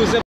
use